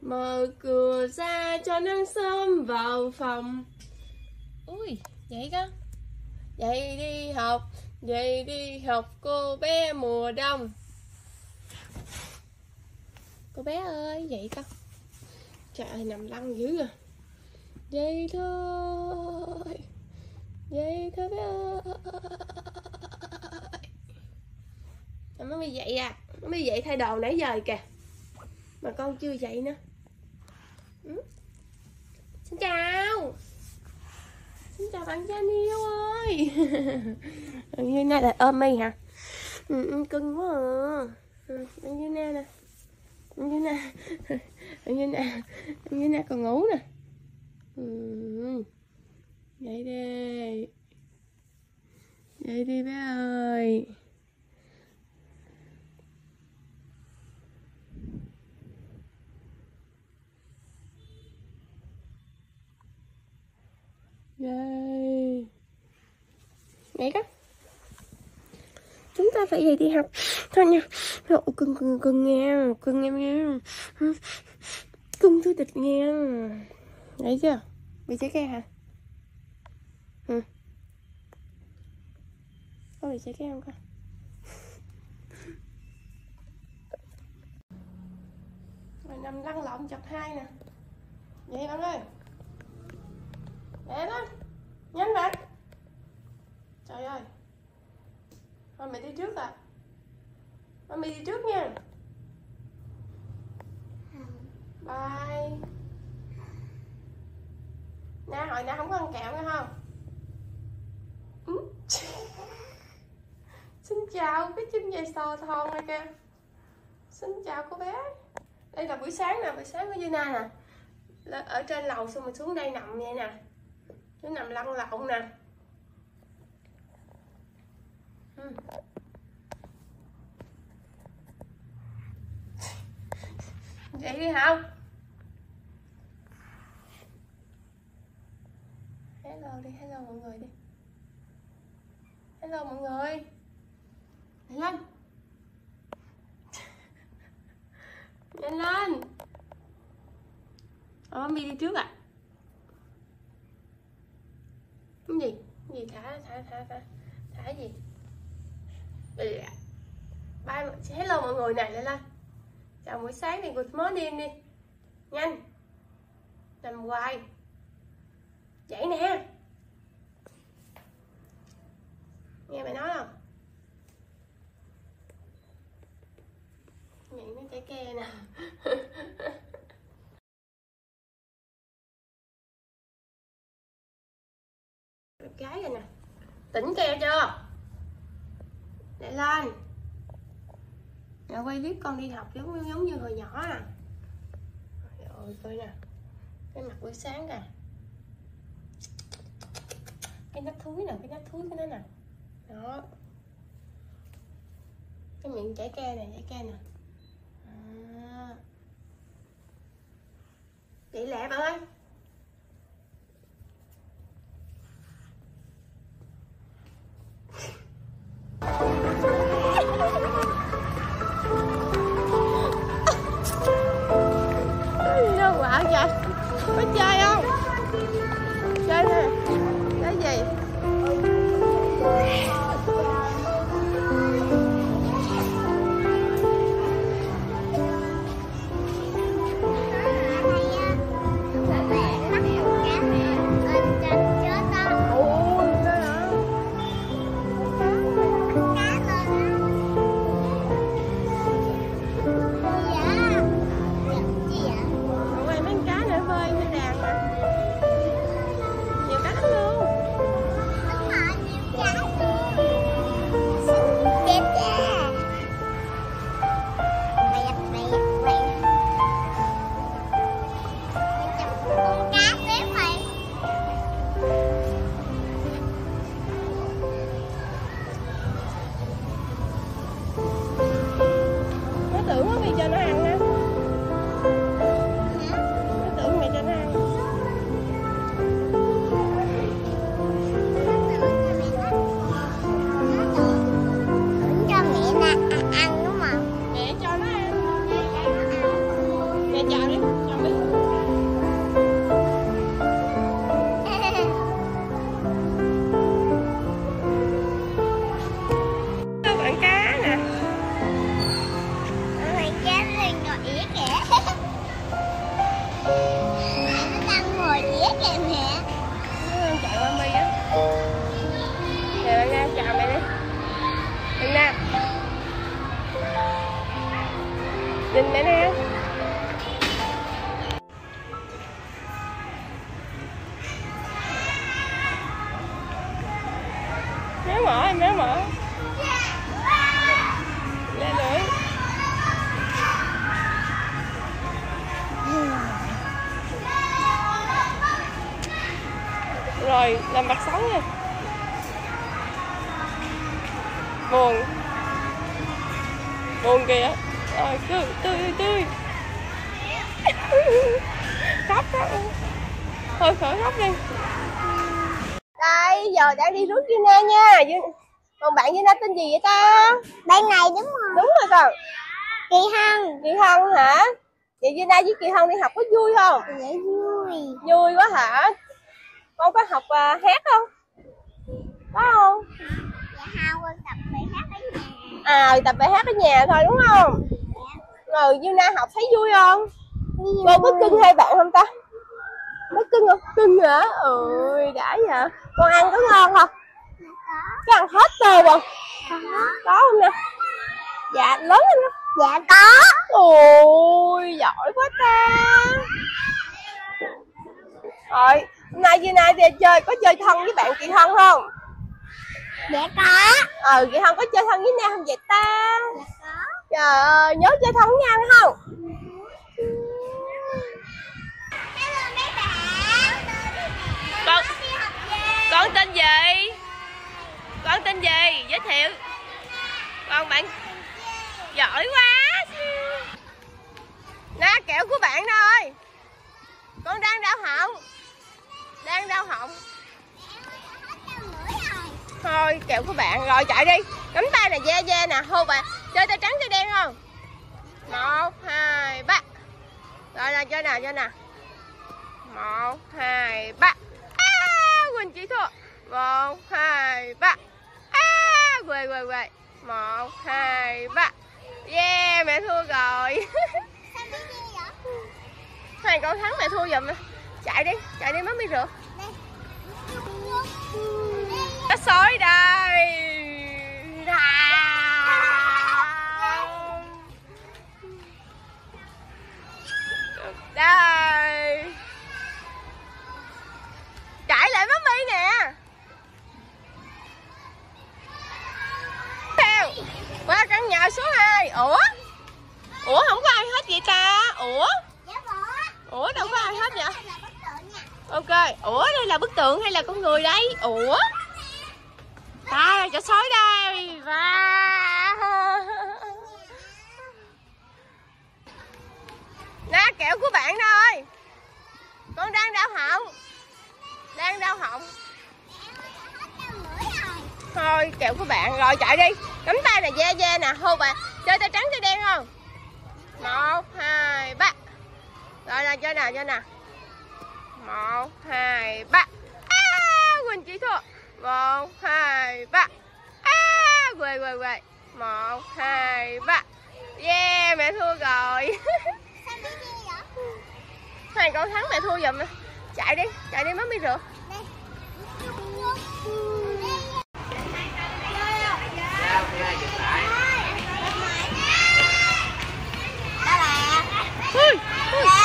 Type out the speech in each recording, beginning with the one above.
Mở cửa ra cho nắng sớm vào phòng. Ui, vậy cơ? Dậy đi học, dậy đi học cô bé mùa đông. Cô bé ơi, dậy con. Trời ơi, nằm lăn dữ à. Dậy thôi. Dậy thôi bé ơi. Nó mới dậy à. Nó mới dậy thay đồ nãy giờ kìa. Mà con chưa dậy nữa ừ? Xin chào. Xin chào bạn Trang yêu ơi. Như này là ôm mi hả? Ừ, ừ, Cưng quá à. Ừ, Như nè. Nè Như nè Như nè Như nè còn ngủ nè. Ừ. Dậy đi. Dậy đi bé ơi Yay. đấy đó. Chúng ta phải về đi học. Thôi nha. Ồ, cưng cưng cưng nghe Cưng em nghe. Cưng thư tịch nghe. Đấy chưa? Bị trái cây hả? Ừ. Có bị trái cây không con? Mình nằm lăn lộn chập hai nè. Vậy bạn ơi để đó Nhanh vậy Trời ơi. Thôi mày đi trước à. Thôi mày đi trước nha. Bye. Nè hồi nãy không có ăn kẹo nghe không? Ừ. Xin chào cái chim dài sò thon này kìa. Xin chào cô bé. Đây là buổi sáng nè, buổi sáng của dina nè. Ở trên lầu xong rồi xuống đây nằm vậy nè. Chú nằm lăn lộn nè. Vậy đi không? Hello đi, hello mọi người đi. Hello mọi người. Nhanh lên. Nhanh lên. Ờ, mami đi trước à cái gì? Gì thả thả thả thả thả gì? Bye hello mọi người, này lên lên. Chào buổi sáng đi good morning đi. Nhanh. Nằm hoài. Dậy nè. Nghe mày nói không? Miệng nó chảy ke nè. tỉnh ke chưa? Để lên. Mẹ quay clip con đi học giống giống như hồi nhỏ à. Rồi coi nè. Cái mặt buổi sáng nè cái nắp thúi nè, cái nắp thúi của nó nè. Đó. Cái miệng chảy ke nè, chảy ke nè. À. chị lẹ bạn ơi. Rồi làm mặt sống nha. Buồn. Buồn kìa. Rồi cứ tươi tươi Khóc khóc Thôi khỏi khóc đi. Đây giờ đang đi rước Gina nha. Gina- Còn bạn Gina tên gì vậy ta? Bên này đúng không? Đúng rồi con Kỳ Hân Kỳ Hân hả? Vậy Gina với Kỳ Hân đi học có vui không? Dễ vui. Vui quá hả Con có học à, hát không? Có không? Dạ hai quân tập bài hát ở nhà. À tập bài hát ở nhà thôi đúng không? Rồi Gina học thấy vui không? Cô có cưng hai bạn không ta? Có cưng không? Cưng hả? Ôi đã vậy. Con ăn có ngon không? Có. Ăn hết trơn không? Có không nè? Dạ lớn lên không? Dạ có. Ôi giỏi quá ta. Rồi nay Gina đi chơi có chơi thân với bạn chị Hân không? Dạ có. Ờ chị Hân có chơi thân với nhau không vậy ta? Dạ có. Trời ơi nhớ chơi thân với nhau không? Hello mấy bạn Con Đi học về con tên gì? Con tên gì? Giới thiệu. Con bạn giỏi quá. Nè kẹo của bạn rồi con đang đau họng đang đau họng. Thôi kẹo của bạn. Rồi chạy đi. Nắm tay nè ve ve nè. Hô bà chơi tay trắng tay đen không? Một hai ba. Rồi nè chơi nè chơi nè. Một hai ba. À, quỳnh chỉ thua. Một hai ba. À, quê quê quê. Một hai ba. Yeah mẹ thua rồi. Hai con thắng mẹ thua giùm chạy đi chạy đi má mi rượt cá sói đây. Đây. Chạy lại má mi nè. Theo. Qua căn nhà số 2 ủa? Ủa không có ai hết vậy ta? Ủa? Dạ ủa đâu có ai hết vậy là bất tượng nha ok. Ủa đây là bức tượng hay là con người đây? Ủa? Ta là chó sói đây. Và nè kẹo của bạn thôi, con đang đau họng. Đang đau họng. Thôi kẹo của bạn rồi chạy đi. Nắm tay nè ve ve nè. Hô bạn. chơi tay trắng tay đen không? Một hai ba. Rồi nè chơi nè chơi nè một hai ba. À, quỳnh chỉ thua một hai ba. À, quê quê quê một hai ba. Yeah mẹ thua rồi. Hai con thắng mẹ thua giùm chạy đi chạy đi má mi Ui, ui.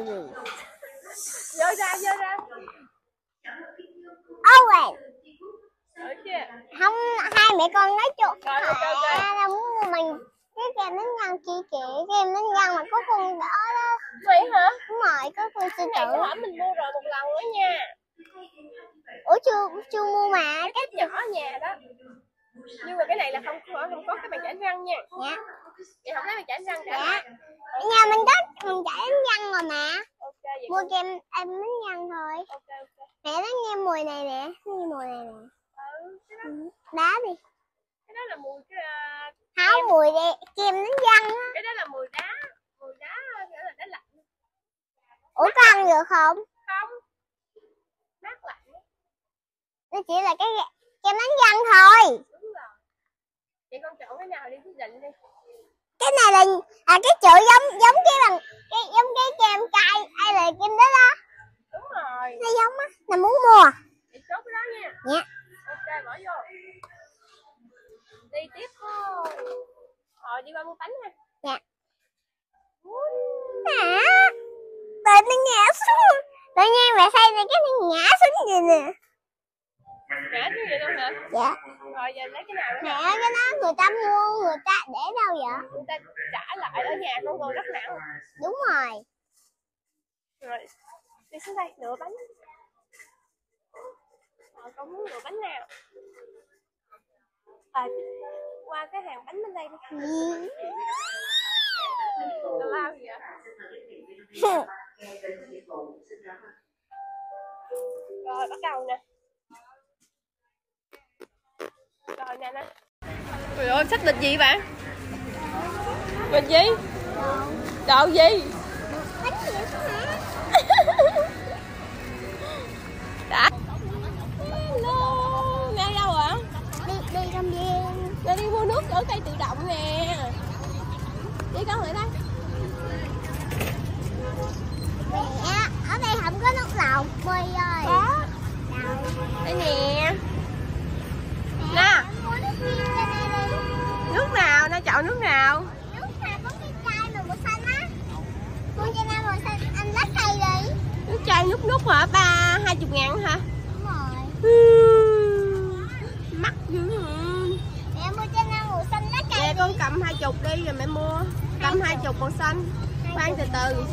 Strawberry vô ra vô ra Owen. không hai mẹ con nói chuyện. Rồi, ok, là muốn mua mình cái kem đánh răng kia kìa kem đánh răng mà có con đỏ đó vậy hả đúng rồi có con sư cái tử này mình mua rồi một lần nữa nha ủa chưa chưa mua mà cái nhỏ ở nhà đó nhưng mà cái này là không có không có cái bàn chải răng nha dạ vậy không lấy bàn chải răng cả dạ nhà mình có mình chảy bánh răng rồi mà. Ok vậy mua kem ăn bánh răng thôi. Ok ok. Mẹ nó nghe mùi này nè nó nghe mùi này nè. Ừ, đó Ừ, đá đi. cái đó là mùi cái à, không mùi đi kem bánh răng á. Cái đó là mùi đá mùi đá nghĩa là đá lạnh. Ủa có ăn được không? Không. Mát lạnh. Nó chỉ là cái kem bánh răng thôi. Đúng rồi. Vậy con chọn cái nào đi quyết định đi cái này là à cái chữ giống giống cái bằng cái giống cái kem cay ai là kem đó đó. Đúng rồi. Nó giống á là muốn mua vậy chốt cái đó nha. Dạ. ok bỏ vô. Đi tiếp thôi rồi đi qua mua bánh ha Dạ. À tự nó ngã xuống. Tự nhiên mẹ xây này cái ngã xuống gì nè ngã cái gì luôn hả? Dạ. Rồi giờ lấy cái nào đó mẹ ơi cái đó người ta mua người ta để đâu vậy? Người ta trả lại ở nhà con người rất nặng đúng rồi. Rồi đi xuống đây lựa bánh. Rồi con muốn lựa bánh nào? À, qua cái hàng bánh bên đây đi. Ừ. tào lao gì vậy? Rồi bắt đầu nè rồi nè nè Trời ơi, sách lịch gì bạn? Lịch gì? Đậu gì? bánh gì hả Đã Hello Ngay đâu ạ? đi đi trong viên Rồi đi mua nước ở cây tự động nè Đi con lại đây mẹ ở đây không có nước lọc bơi ơi Có Đây nè Nè mua nước viên cho đây đi Nước nào? Nó chọn nước nào? nước mà có cái chai mà màu xanh á mua cho nam màu xanh anh lắc cây đi Nước chai nước nút hả? Ba hai chục ngàn hả? đúng rồi Hmm, Mắc dữ hả? mẹ mua cho nam màu xanh lắc cây Nè con cầm hai chục đi rồi mẹ mua Cầm hai chục màu xanh Khoan từ từ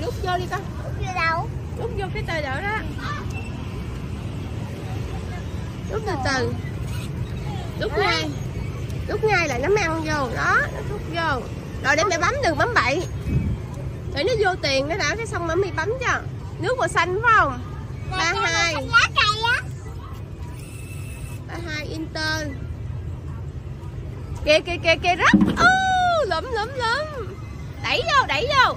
Rồi đút vô đi con chưa đâu? Đút vô cái tờ đỡ đó. Đút từ từ. Đút ngay. Đút ngay là nó mới ăn vô Đó, nó đút vô. Rồi để mẹ bấm đừng bấm bậy. Để nó vô tiền nó đã cái xong mà mày bấm cho. Nước màu xanh phải không? Ba hai. Ba hai Inter Kìa kìa kìa kìa rất Ô, lụm lụm lụm. Đẩy vô, đẩy vô.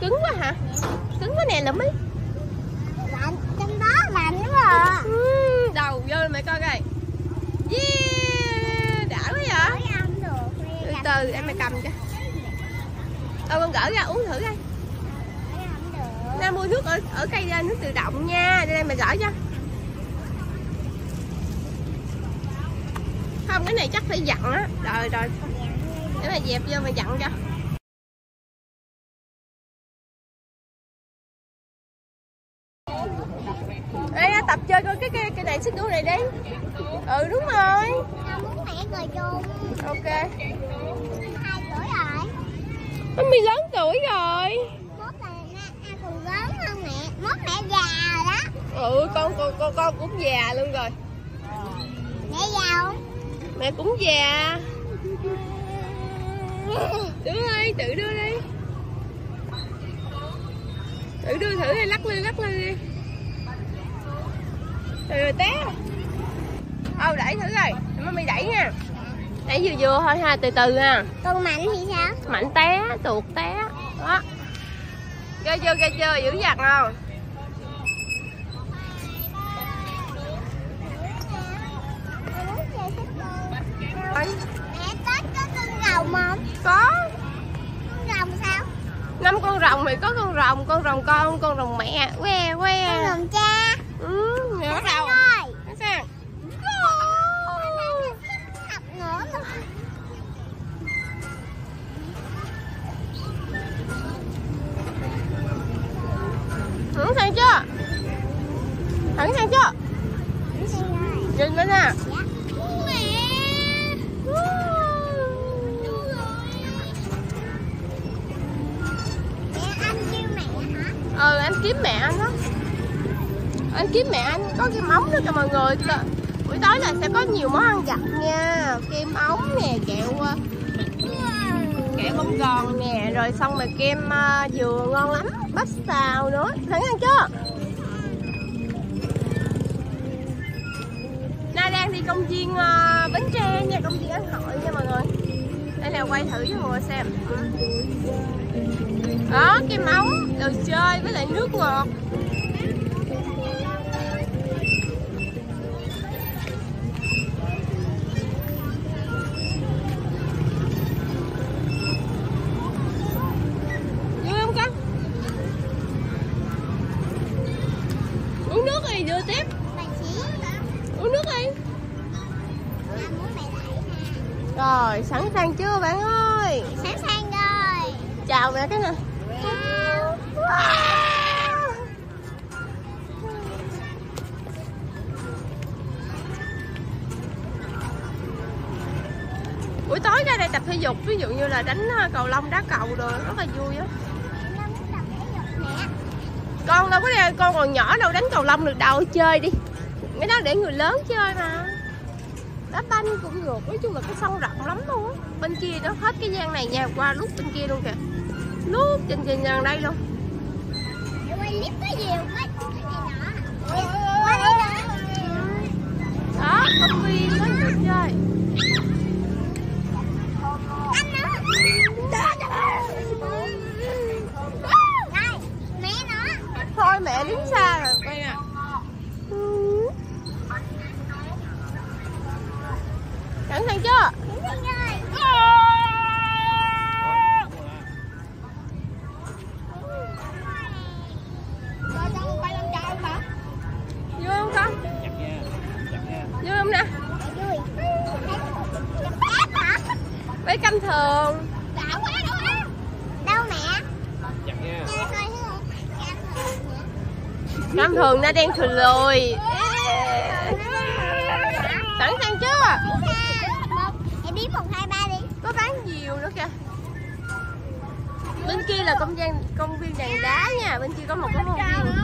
Cứng quá hả? Cứng quá nè lụm ấy. Lạnh trong đó lạnh đúng rồi Ừ, đầu vô mẹ coi coi. Yeah đã quá vậy? Từ từ để mẹ cầm cho. Ờ con gỡ ra uống thử coi. Hỏi ăn được. Na mua nước ở ở cây ra nước tự động nha. Đây đây mẹ gỡ cho. Không cái này chắc phải dặn á. Rồi rồi. Để mẹ dẹp vô mẹ dặn cho đây tập chơi coi này xích đu này đi. Ừ đúng rồi. Tao muốn mẹ ngồi chung. Ok. Hai tuổi rồi. Mami lớn tuổi rồi. Mốt là à, còn lớn hơn mẹ. Mốt mẹ già rồi đó. Ừ con con con, con cũng già luôn rồi. Mẹ già không? Mẹ cũng già. Đưa đi tự đưa đi. Tự đưa thử đi lắc lư lắc lư đi Rồi rồi té. Ờ đẩy thử rồi Mami đẩy nha. Đẩy vừa vừa thôi ha từ từ ha. Còn mạnh thì sao? Mạnh té tuột té. Đó. Ghê chưa ghê chưa dữ dằn không Mẹ tết có con rồng không? Có. Con rồng sao? Năm con rồng thì có con rồng con rồng con con rồng mẹ. Que con que rồng cha Ừ, ngửa sao? Thẳng sang chưa? Thẳng sang chưa? Dừng lên nè. Ừ, em kiếm mẹ anh đó anh kiếm mẹ anh có kem ống nữa cho mọi người buổi tối là sẽ có nhiều món ăn vặt nha. Kem ống nè kẹo ờ, kẹo bông gòn nè rồi xong rồi kem uh, dừa ngon lắm bắp xào nữa. Thắng ăn chưa? Na đang đi công viên uh, bến tre nha công viên ăn hội nha mọi người. Đây là quay thử cho mọi người xem. Đó kem ống đồ chơi với lại nước ngọt. Được đâu chơi đi. Cái đó để người lớn chơi mà. Đá banh cũng được nói chung là cái sân rộng lắm luôn á. Bên kia đó hết cái gian này nha qua lúc bên kia luôn kìa. Lúc trên trên gần đây luôn. Quay clip có nhiều quá đó công viên có nhiều chơi. Thôi mẹ đứng xa rồi cẩn thận chưa với canh thường Đã quá đâu á Đâu mẹ? Nha coi không? thường nó đen thường lùi sẵn sàng chưa Một Em biết một hai ba đi có bán nhiều nữa kìa bên kia là công viên công viên đàn đá nha bên kia có một cái công viên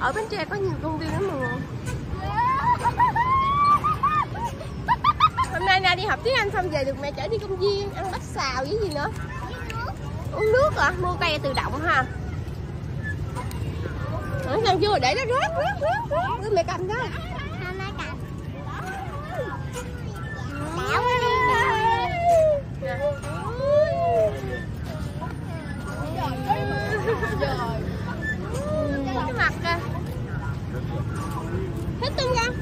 ở bến tre có nhiều công viên lắm mọi người. Hôm nay na đi học tiếng anh xong về được mẹ chở đi công viên ăn bánh xào với gì nữa. Uống nước à mua cây tự động ha. Ở sang chưa? Để nó rớt rớt rớt rớt. Đưa mẹ cầm đó. Đảo đi cái mặt kìa. Thích không con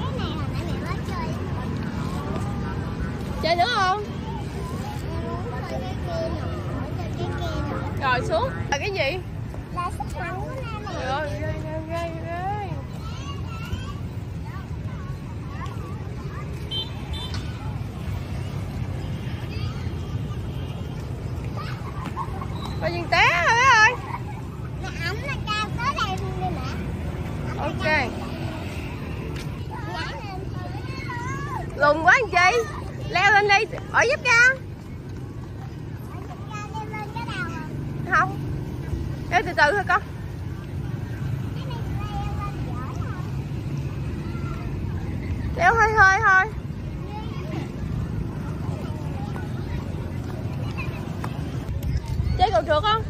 Cái này hồi nãy mẹ mới chơi chơi nữa không Chơi cái kia nè Chơi cái kia nè rồi xuống là cái gì Là sức mạnh của Nam nè rồi ghê ghê ghê ghê coi chừng té rồi đó ơi? Mẹ ấm là cao tới đây luôn đi mẹ. Ok. lùn quá anh chị. Leo lên đi. Ở giúp đầu à. Không. Leo từ từ thôi con Cái này leo lên giỏi hả leo hơi hơi thôi chơi cầu trượt không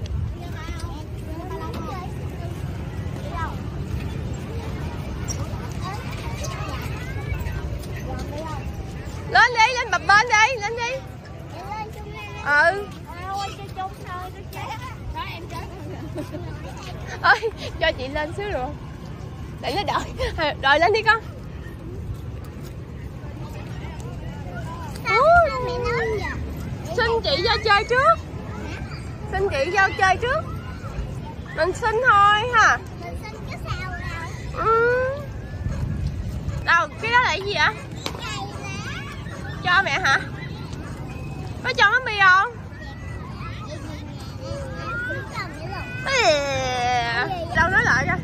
lên đi lên bập bên đi lên đi. Ừ. ơi cho chị lên xíu được không? Để nó đợi. Đợi lên đi con. Xin chị vô chơi trước. Xin chị vô chơi trước. Mình xin thôi ha. Ừ. đâu cái đó là cái gì ạ cho mẹ hả có cho nó mì không? Đâu nói lại coi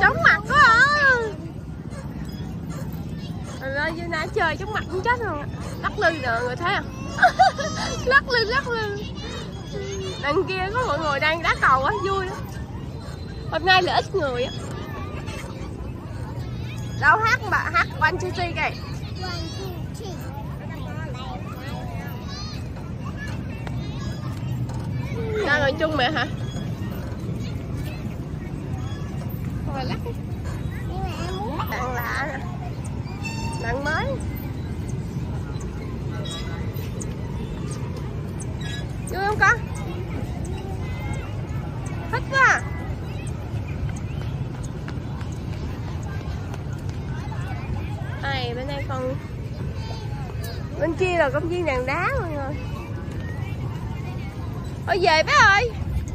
chóng mặt quá à. Rồi ơi như nãy trời trong mặt cũng chết luôn. Lắc lư nè người thấy không? Lắc lư lắc lư. Đằng kia có mọi người đang đá cầu á vui lắm. Hôm nay là ít người á. Đâu hát mà hát one two three kìa đang ở chung mẹ hả? Rồi lắc đi. Nhưng mà em muốn bạn lạ nè bạn mới. Vui không con? Thích quá. Này bên đây còn bên kia là công viên đàn đá mọi người thôi về bé ơi?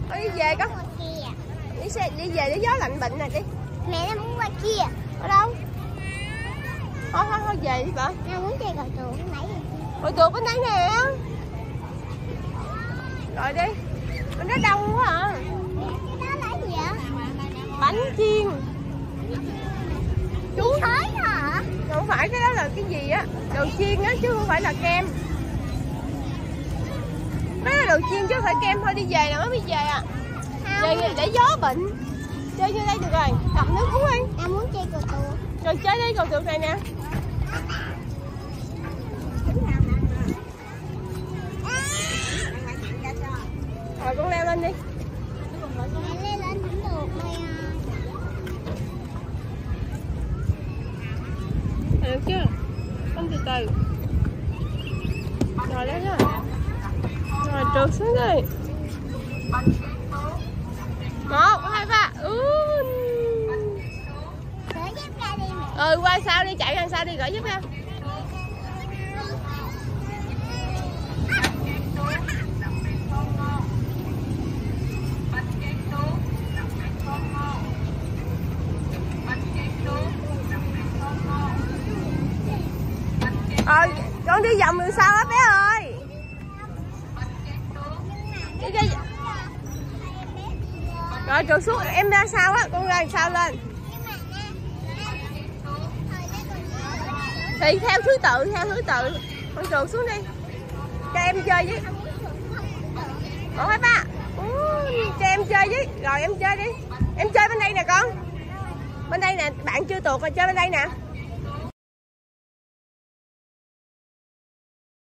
Thôi đi về con. Đi xe đi về để gió lạnh bệnh này đi. Mẹ em muốn qua kia. Ở đâu? Thôi thôi thôi về đi vợ em muốn chơi cầu trụ nãy giờ Hồi tụi bên đây nè Rồi đi. Bên đó đông quá à. Cái đó là gì vậy? Bánh chiên. Chú thới hả? Không phải cái đó là cái gì á? Đồ chiên á chứ không phải là kem Là đồ chiên chứ không phải kem Thôi đi về nè mới đi về à. Về để gió bệnh. Chơi như đây được rồi Cầm nước uống đi. Em muốn chơi cầu trụ Rồi chơi đi cầu tượng này nè. Rồi con leo lên đi. Mẹ lên cũng được mày à được chưa? Con từ từ. Rồi lên rồi rồi trượt xuống đi một, hai, ba ừ. Ừ qua sau đi, chạy đằng sau đi, gửi giúp ra ờ con đi vòng đường sau á bé ơi đi đi rồi trượt xuống em ra sao á? Con ra sao lên? Thì theo thứ tự, theo thứ tự. Con trượt xuống đi. Cho em chơi với. Ủa, hai ba. Cho em chơi với. Rồi, em chơi đi. Em chơi bên đây nè, con. Bên đây nè, bạn chưa tuột rồi, chơi bên đây nè.